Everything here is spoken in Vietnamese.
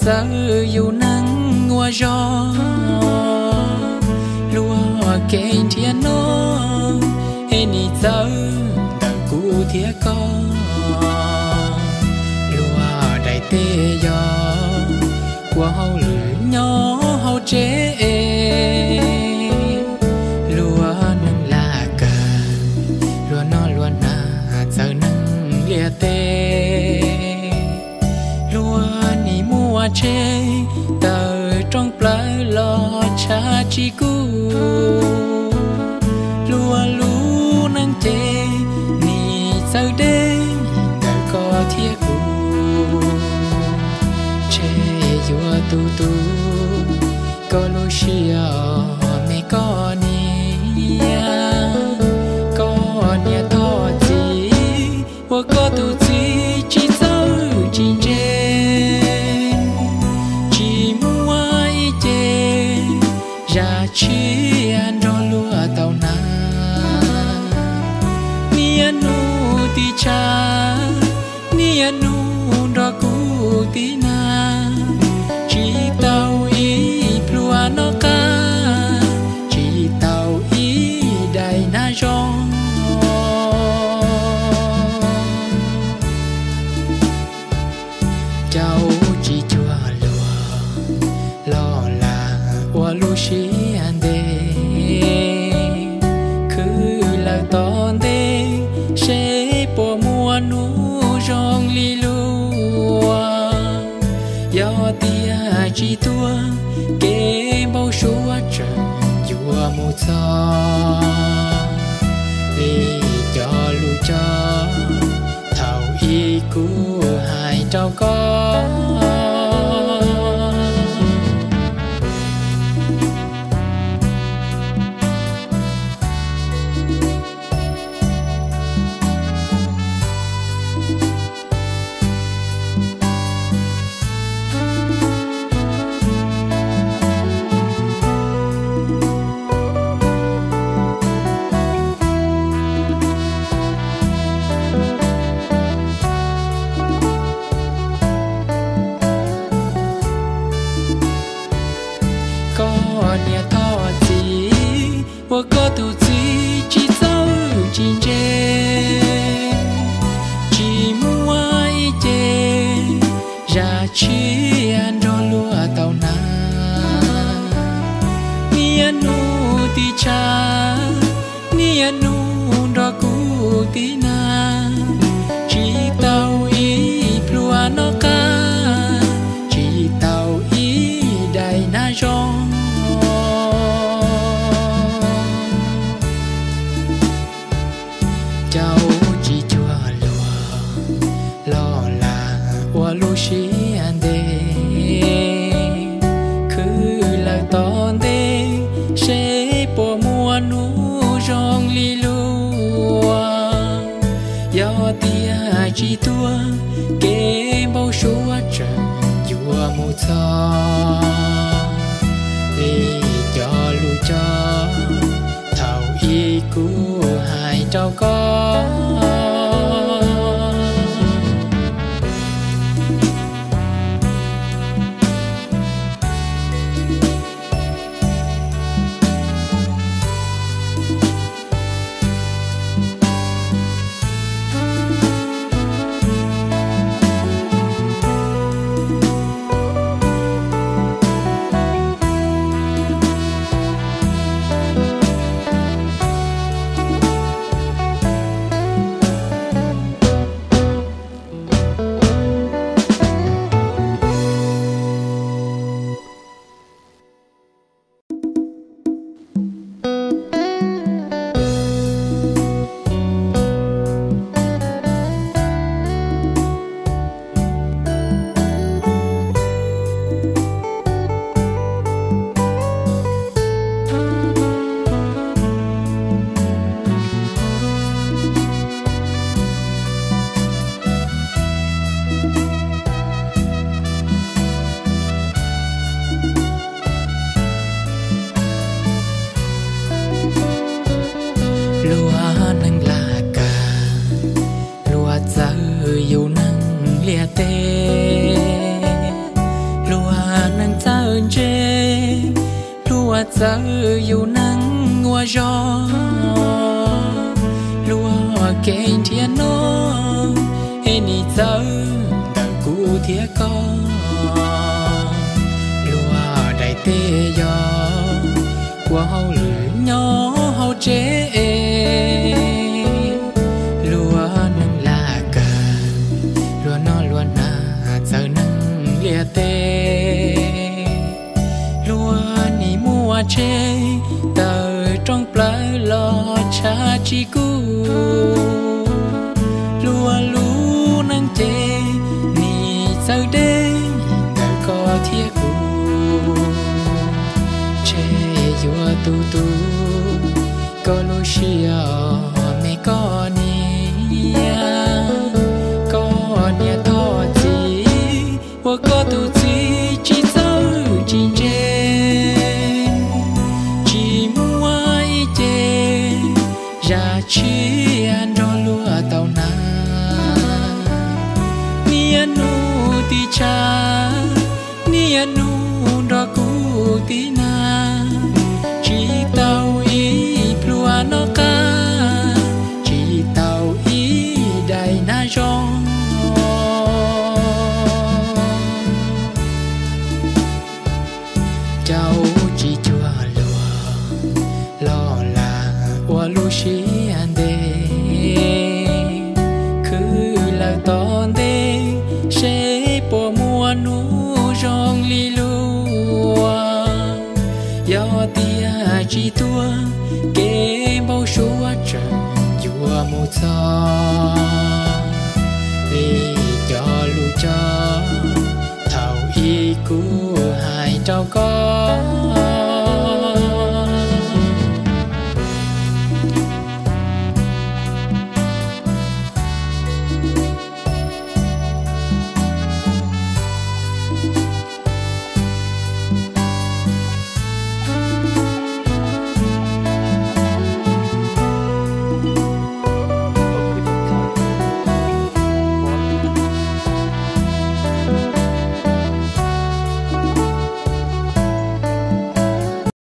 mua giờ yêu nắng mua gió, lúa kê thiên nó em đi giờ đợi cũ thiên con lúa đại tê gió qua hậu lửa nhỏ hậu chế cha lua lu nang te ni giờ de đời có thiết cu che yua tu tu, có lu xia mẹ có nia à. có nia thọ gì và có tu Già chi ăn đó lúa tàu na. Nia nu ti cha. Chi chỉ tua kế bao số trần chùa mù cho. Vì cho lu cho, thảo y cú hai trao có cháu chỉ chua lùa, lo là qua lu xí anh đê. Cứ là ton đê sẽ bỏ mua nu rong li lùa. Do tia chỉ tua, kê bao số trần chua một gió đi cho lu cho chào con. có giờ yêu nắng hoa gió, lúa kênh thiên nó hê đi giờ tờ cũ thiên có lúa đại tê gió qua hậu lửa nhỏ hậu chế lúa nâng là cờ, lúa nó lúa na giờ nâng lia tê. Nị mua chế tờ trong plai lo cha chi cu. Lúa lú nâng chế ni sao đê, ngờ có thiết cu chế yua tu tu, có lu xia mẹ có nia. Có nia thọ chi và có tu đó cu ti na. Chỉ tàu ý plua nó ca. Chỉ tàu ý đại na rong cháu chỉ chua lùa, lo là qua lu xí. Chi tua kế bao số trần chùa mù cho vì cho lu cho thầu y của hai trao có.